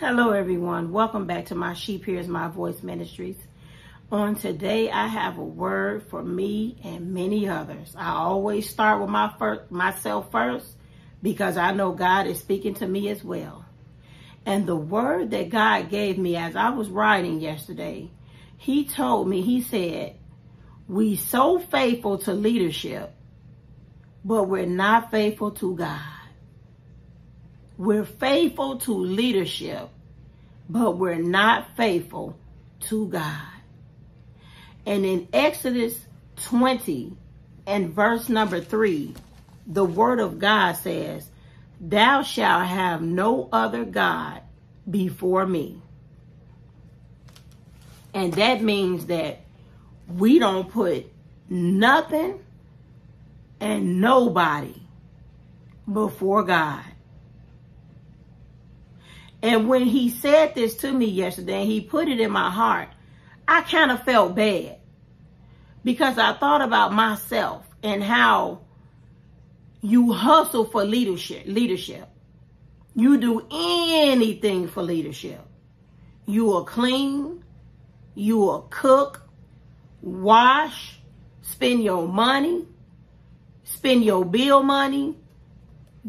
Hello, everyone. Welcome back to my Sheep Hears My Voice Ministries. On today, I have a word for me and many others. I always start with my first, myself first because I know God is speaking to me as well. And the word that God gave me as I was writing yesterday, He told me, He said, we so faithful to leadership, but we're not faithful to God. We're faithful to leadership, but we're not faithful to God. And in Exodus 20 and verse number 3, the word of God says, Thou shalt have no other God before me. And that means that we don't put nothing and nobody before God. And when he said this to me yesterday, he put it in my heart, I kind of felt bad because I thought about myself and how you hustle for leadership, leadership. You do anything for leadership. You will clean, you will cook, wash, spend your money, spend your bill money,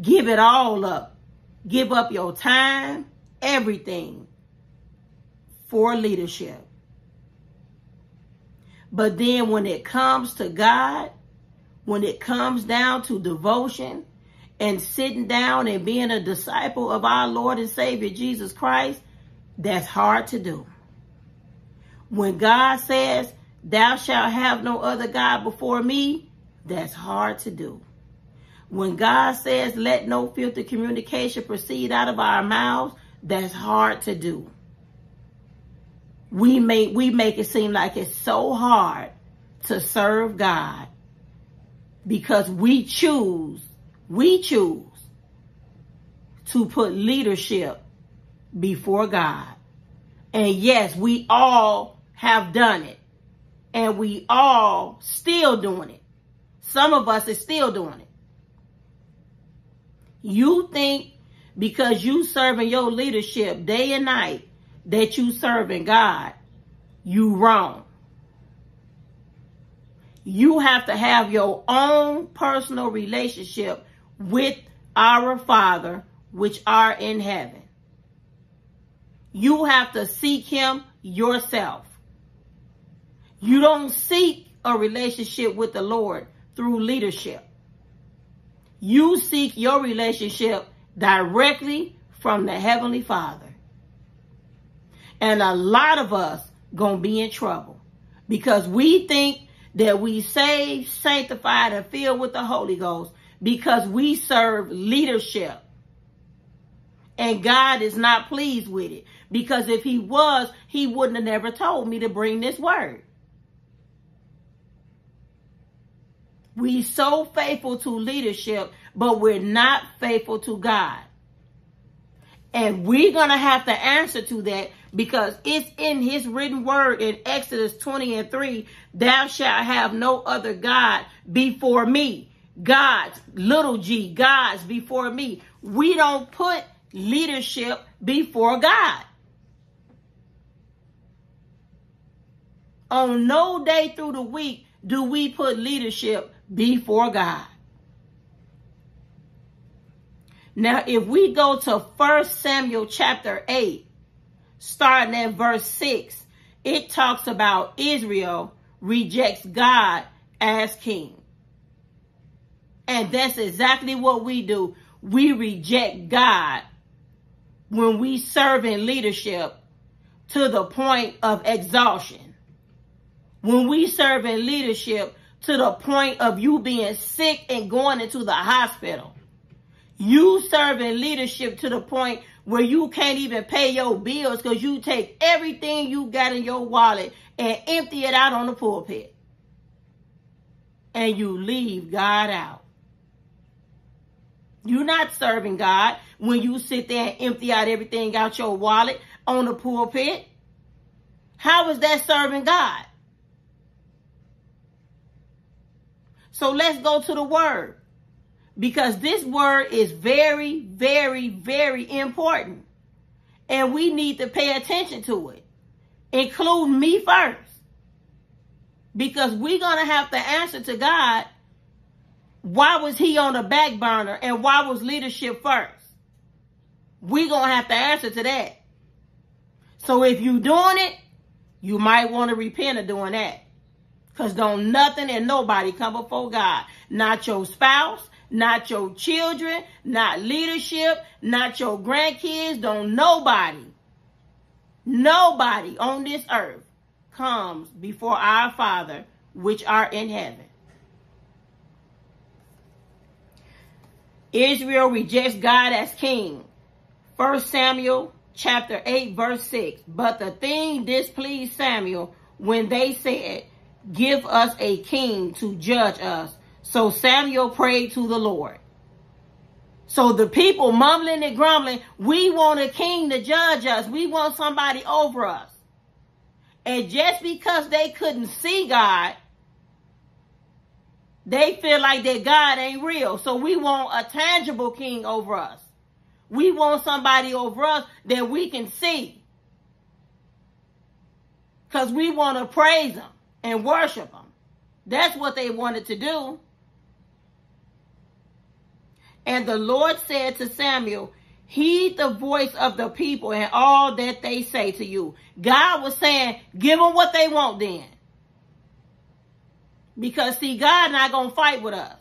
give it all up. Give up your time, everything for leadership. But then when it comes to God, when it comes down to devotion and sitting down and being a disciple of our Lord and Savior Jesus Christ, that's hard to do. When God says, thou shalt have no other God before me, that's hard to do. When God says, let no filthy communication proceed out of our mouths, that's hard to do. We make, we make it seem like it's so hard to serve God because we choose, we choose to put leadership before God. And yes, we all have done it. And we all still doing it. Some of us is still doing it. You think because you serving your leadership day and night that you serving God, you wrong. You have to have your own personal relationship with our Father, which are in heaven. You have to seek him yourself. You don't seek a relationship with the Lord through leadership. You seek your relationship directly from the Heavenly Father. And a lot of us gonna be in trouble because we think that we saved, sanctified, and filled with the Holy Ghost because we serve leadership. And God is not pleased with it. Because if he was, he wouldn't have never told me to bring this word. We so faithful to leadership, but we're not faithful to God. And we're going to have to answer to that because it's in his written word in Exodus 20 and 3, thou shalt have no other God before me. God's, little g, God's before me. We don't put leadership before God. On no day through the week do we put leadership before God. Now, if we go to 1 Samuel chapter 8, starting at verse 6, it talks about Israel rejects God as king. And that's exactly what we do. We reject God when we serve in leadership to the point of exhaustion. When we serve in leadership to the point of you being sick and going into the hospital. You serving leadership to the point where you can't even pay your bills because you take everything you got in your wallet and empty it out on the pulpit. And you leave God out. You're not serving God when you sit there and empty out everything out your wallet on the pulpit. How is that serving God? So let's go to the word because this word is very, very, very important. And we need to pay attention to it. Include me first. Because we're going to have to answer to God why was he on the back burner and why was leadership first? We're going to have to answer to that. So if you're doing it, you might want to repent of doing that. Because don't nothing and nobody come before God. Not your spouse, not your children, not leadership, not your grandkids, don't nobody, nobody on this earth comes before our Father which are in heaven. Israel rejects God as king. 1 Samuel chapter 8 verse 6. But the thing displeased Samuel when they said, give us a king to judge us. So Samuel prayed to the Lord. So the people mumbling and grumbling, we want a king to judge us. We want somebody over us. And just because they couldn't see God, they feel like that God ain't real. So we want a tangible king over us. We want somebody over us that we can see. Because we want to praise him and worship him. That's what they wanted to do. And the Lord said to Samuel, heed the voice of the people and all that they say to you. God was saying, give them what they want then. Because see, God not going to fight with us.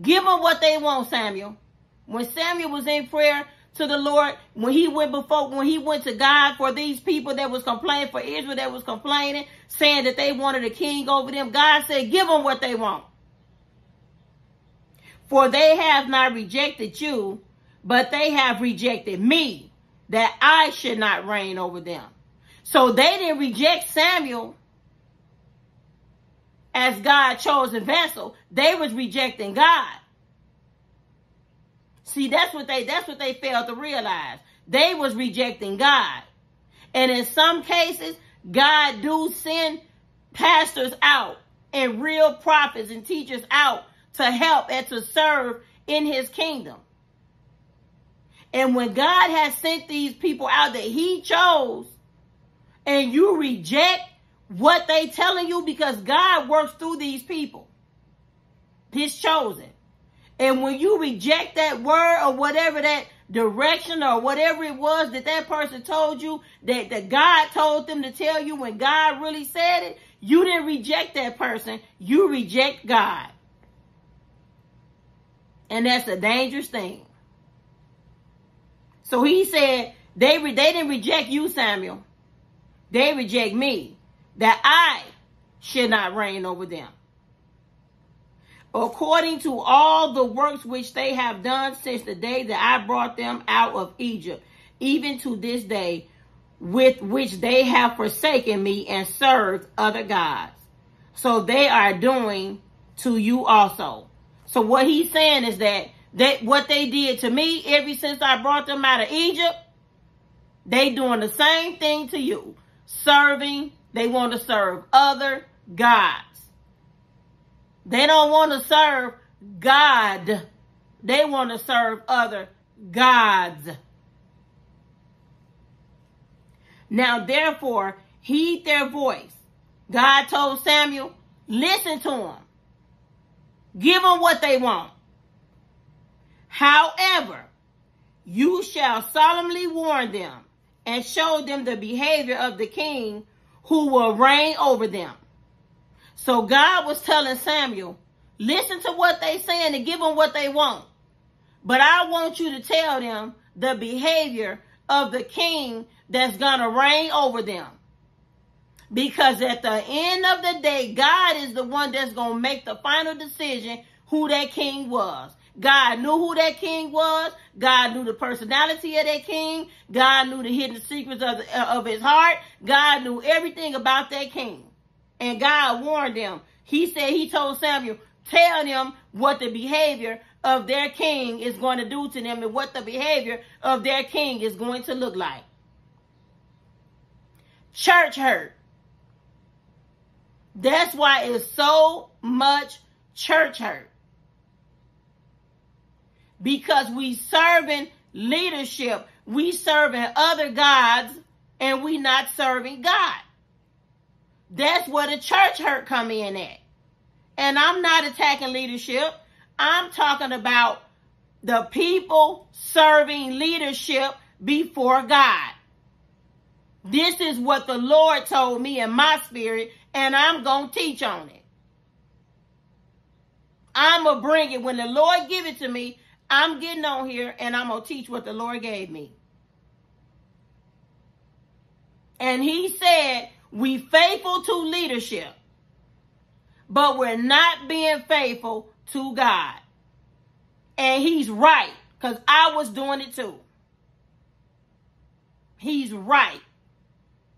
Give them what they want, Samuel. When Samuel was in prayer to the Lord, when he went before, when he went to God for these people that was complaining, for Israel that was complaining, saying that they wanted a king over them, God said, give them what they want. For they have not rejected you, but they have rejected me, that I should not reign over them. So they didn't reject Samuel as God chosen vessel. They was rejecting God. See, that's what they that's what they failed to realize. They was rejecting God. And in some cases, God do send pastors out and real prophets and teachers out to help and to serve in his kingdom. And when God has sent these people out that he chose and you reject what they telling you because God works through these people, his chosen. And when you reject that word or whatever that direction or whatever it was that that person told you that, that God told them to tell you when God really said it, you didn't reject that person. You reject God. And that's a dangerous thing. So he said, they, re- they didn't reject you, Samuel. They reject me, that I should not reign over them according to all the works which they have done since the day that I brought them out of Egypt, even to this day, with which they have forsaken me and served other gods. So they are doing to you also. So what he's saying is that they, what they did to me ever since I brought them out of Egypt, they doing the same thing to you. Serving, they want to serve other gods. They don't want to serve God. They want to serve other gods. Now, therefore, heed their voice. God told Samuel, listen to them. Give them what they want. However, you shall solemnly warn them and show them the behavior of the king who will reign over them. So God was telling Samuel, listen to what they saying and give them what they want. But I want you to tell them the behavior of the king that's going to reign over them. Because at the end of the day, God is the one that's going to make the final decision who that king was. God knew who that king was. God knew the personality of that king. God knew the hidden secrets of, the, of his heart. God knew everything about that king. And God warned them. He said, he told Samuel, tell them what the behavior of their king is going to do to them and what the behavior of their king is going to look like. Church hurt. That's why it's so much church hurt. Because we serving leadership. we serving other gods and we not serving God. That's where the church hurt come in at. And I'm not attacking leadership. I'm talking about the people serving leadership before God. This is what the Lord told me in my spirit, and I'm going to teach on it. I'm going to bring it. When the Lord give it to me, I'm getting on here and I'm going to teach what the Lord gave me. And he said, we faithful to leadership, but we're not being faithful to God. And he's right, because I was doing it too. He's right.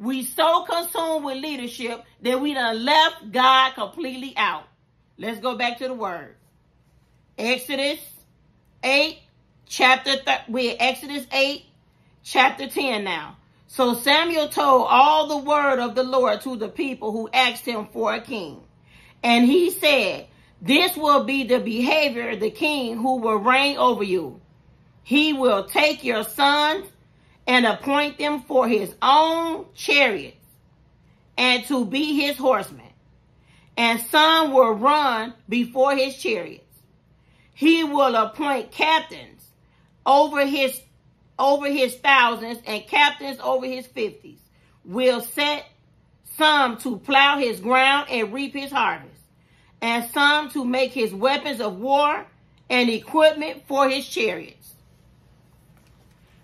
We so consumed with leadership that we done left God completely out. Let's go back to the word. Exodus 8, chapter, we're Exodus 8, chapter 10 now. So Samuel told all the word of the Lord to the people who asked him for a king. And he said, this will be the behavior of the king who will reign over you. He will take your sons and appoint them for his own chariots and to be his horsemen. And some will run before his chariots. He will appoint captains over his over his thousands and captains over his fifties. Will set some to plow his ground and reap his harvest and some to make his weapons of war and equipment for his chariots.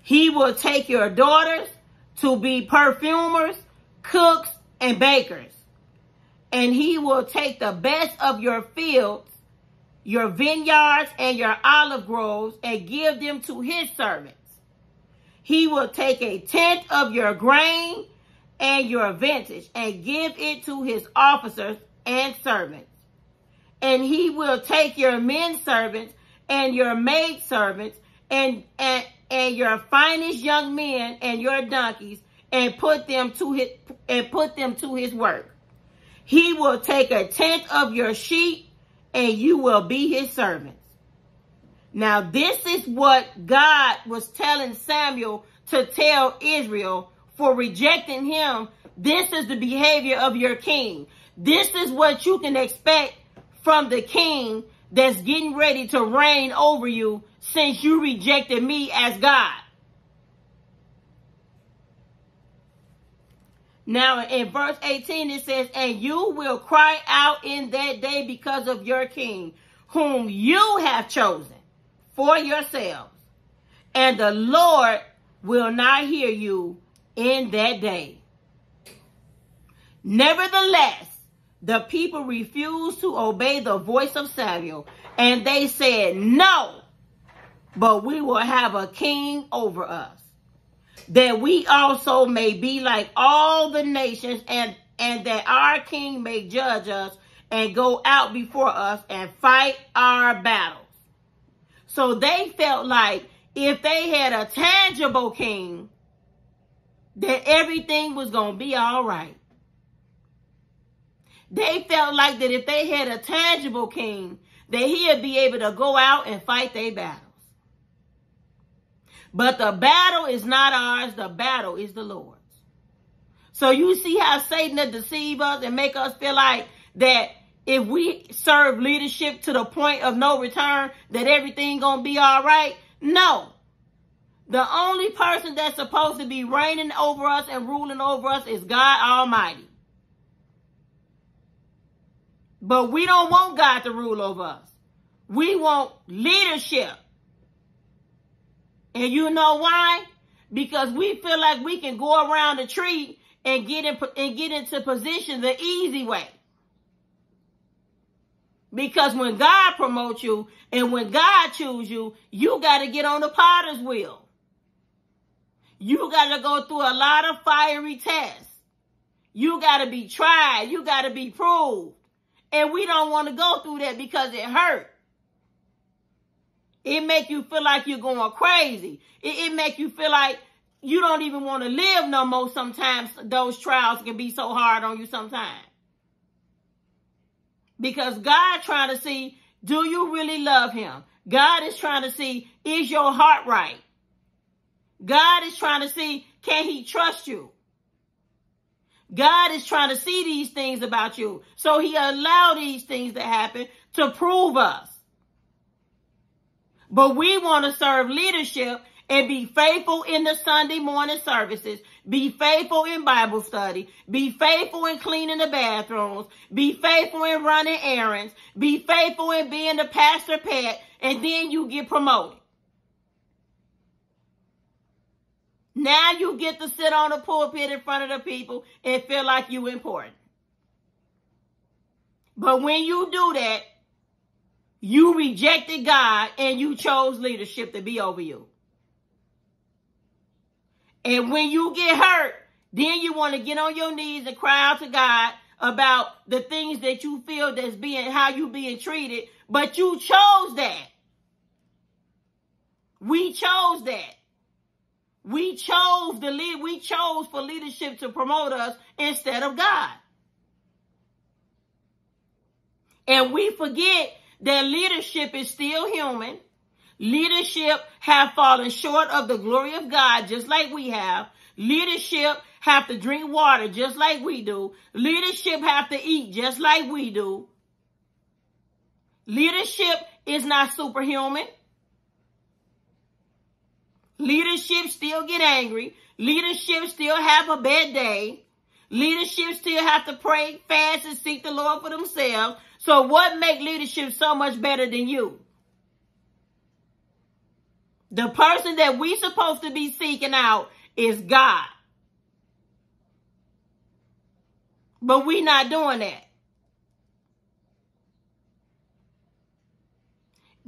He will take your daughters to be perfumers, cooks, and bakers. And he will take the best of your fields, your vineyards, and your olive groves and give them to his servants. He will take a tenth of your grain and your vintage and give it to his officers and servants and he will take your men servants and your maid servants and, and, and your finest young men and your donkeys and put them to his, and put them to his work. He will take a tenth of your sheep and you will be his servants. Now, this is what God was telling Samuel to tell Israel for rejecting him. This is the behavior of your king. This is what you can expect from the king that's getting ready to reign over you since you rejected me as God. Now in verse 18 it says, And you will cry out in that day because of your king, whom you have chosen for yourselves. And the Lord will not hear you in that day. Nevertheless, the people refused to obey the voice of Samuel, and they said, No, but we will have a king over us, that we also may be like all the nations, and, and that our king may judge us and go out before us and fight our battles. So they felt like if they had a tangible king, that everything was going to be all right. They felt like that if they had a tangible king, that he'd be able to go out and fight their battles. But the battle is not ours, the battle is the Lord's. So you see how Satan has deceived us and make us feel like that if we serve leadership to the point of no return, that everything gonna be all right. No. The only person that's supposed to be reigning over us and ruling over us is God Almighty. But we don't want God to rule over us. We want leadership. And you know why? Because we feel like we can go around the tree and get in and get into position the easy way. Because when God promotes you and when God chooses you, you got to get on the potter's wheel. You got to go through a lot of fiery tests. You got to be tried. You got to be proved. And we don't want to go through that because it hurt. It make you feel like you're going crazy. It, it make you feel like you don't even want to live no more sometimes. Those trials can be so hard on you sometimes. Because God trying to see, do you really love him? God is trying to see, is your heart right? God is trying to see, can he trust you? God is trying to see these things about you. So he allowed these things to happen to prove us. But we want to serve leadership and be faithful in the Sunday morning services. Be faithful in Bible study. Be faithful in cleaning the bathrooms. Be faithful in running errands. Be faithful in being the pastor pet. And then you get promoted. Now you get to sit on the pulpit in front of the people and feel like you important. But when you do that, you rejected God and you chose leadership to be over you. And when you get hurt, then you want to get on your knees and cry out to God about the things that you feel that's being how you being treated, but you chose that. We chose that. We chose the lead, we chose for leadership to promote us instead of God. And we forget that leadership is still human Leadership have fallen short of the glory of God, just like we have. Leadership have to drink water, just like we do. Leadership have to eat, just like we do. Leadership is not superhuman. Leadership still get angry. Leadership still have a bad day. Leadership still have to pray, fast, and seek the Lord for themselves. So what make leadership so much better than you? The person that we supposed to be seeking out is God. But we not doing that.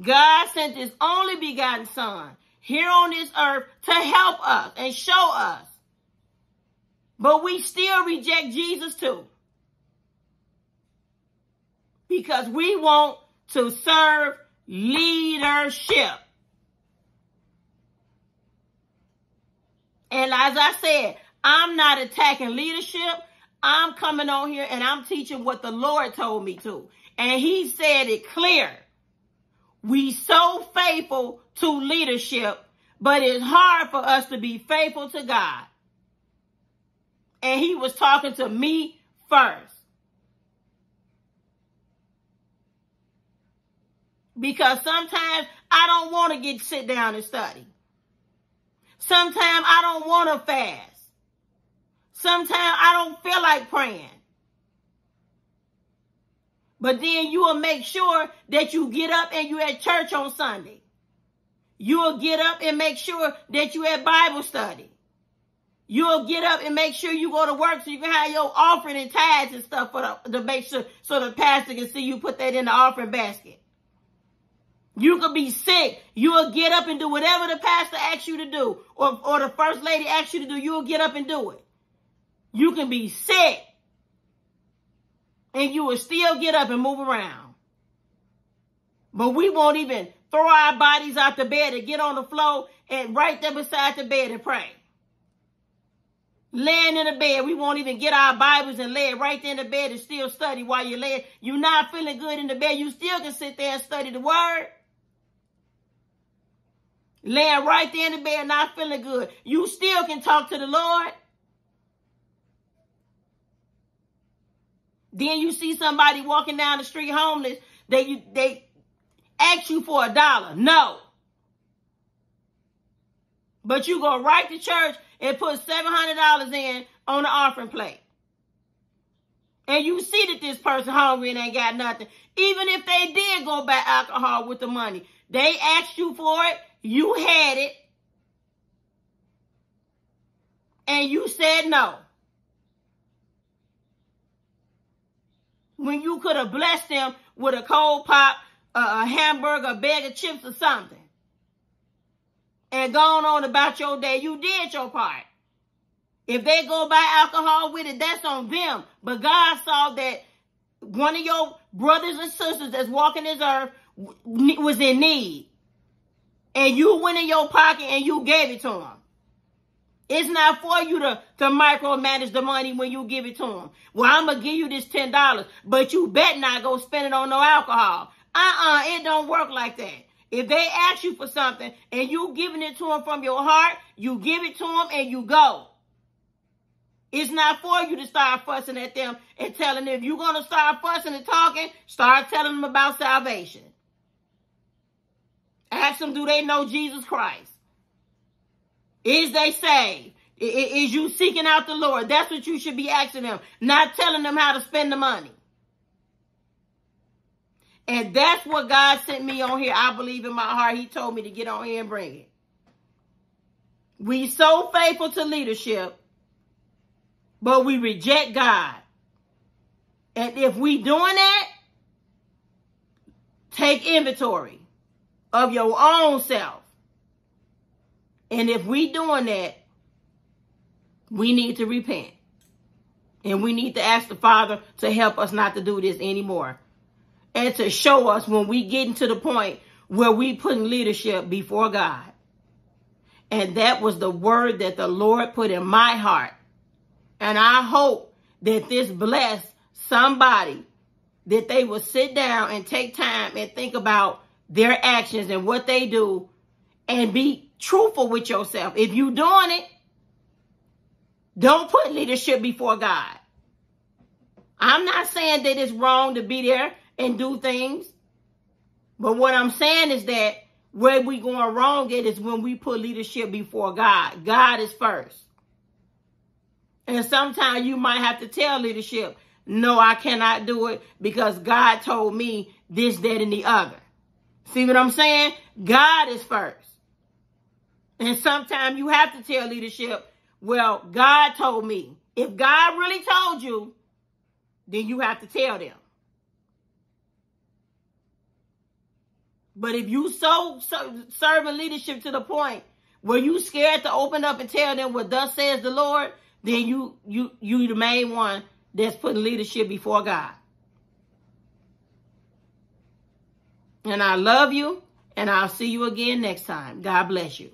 God sent his only begotten son here on this earth to help us and show us. But we still reject Jesus too. Because we want to serve leadership. And as I said, I'm not attacking leadership. I'm coming on here and I'm teaching what the Lord told me to. And he said it clear. We so faithful to leadership, but it's hard for us to be faithful to God. And he was talking to me first. Because sometimes I don't want to get sit down and study. Sometimes I don't want to fast. Sometimes I don't feel like praying. But then you will make sure that you get up and you at church on Sunday. You will get up and make sure that you have Bible study. You'll get up and make sure you go to work so you can have your offering and tithes and stuff for the, to make sure so the pastor can see you put that in the offering basket. You could be sick. You'll get up and do whatever the pastor asks you to do or, or the first lady asks you to do. You'll get up and do it. You can be sick and you will still get up and move around. But we won't even throw our bodies out the bed and get on the floor and right there beside the bed and pray. Laying in the bed, we won't even get our Bibles and lay right there in the bed and still study while you're laying. You're not feeling good in the bed. You still can sit there and study the word. Laying right there in the bed, not feeling good. You still can talk to the Lord. Then you see somebody walking down the street homeless. They they ask you for a dollar. No. But you go right to church and put seven hundred dollars in on the offering plate. And you see that this person hungry and ain't got nothing. Even if they did go buy alcohol with the money, they asked you for it. You had it. And you said no. When you could have blessed them with a cold pop, a hamburger, a bag of chips or something. And gone on about your day. You did your part. If they go buy alcohol with it, that's on them. But God saw that one of your brothers and sisters that's walking this earth was in need and you went in your pocket and you gave it to them. It's not for you to, to micromanage the money when you give it to them. Well, I'm going to give you this $10, but you bet not go spend it on no alcohol. Uh-uh, it don't work like that. If they ask you for something and you giving it to them from your heart, you give it to them and you go. It's not for you to start fussing at them and telling them if you're going to start fussing and talking, start telling them about salvation. Ask them, do they know Jesus Christ? Is they saved? Is you seeking out the Lord? That's what you should be asking them, not telling them how to spend the money. And that's what God sent me on here. I believe in my heart. He told me to get on here and bring it. We so faithful to leadership, but we reject God. And if we doing that, take inventory of your own self. And if we doing that, we need to repent. And we need to ask the Father to help us not to do this anymore. And to show us when we get into the point where we putting leadership before God. And that was the word that the Lord put in my heart. And I hope that this bless somebody that they will sit down and take time and think about their actions and what they do and be truthful with yourself. If you doing it, don't put leadership before God. I'm not saying that it's wrong to be there and do things. But what I'm saying is that where we going wrong at is when we put leadership before God. God is first. And sometimes you might have to tell leadership, no, I cannot do it because God told me this, that, and the other. See what I'm saying? God is first. And sometimes you have to tell leadership, well, God told me. If God really told you, then you have to tell them. But if you so, so serving leadership to the point where you scared to open up and tell them what thus says the Lord, then you you you the main one that's putting leadership before God. And I love you, and I'll see you again next time. God bless you.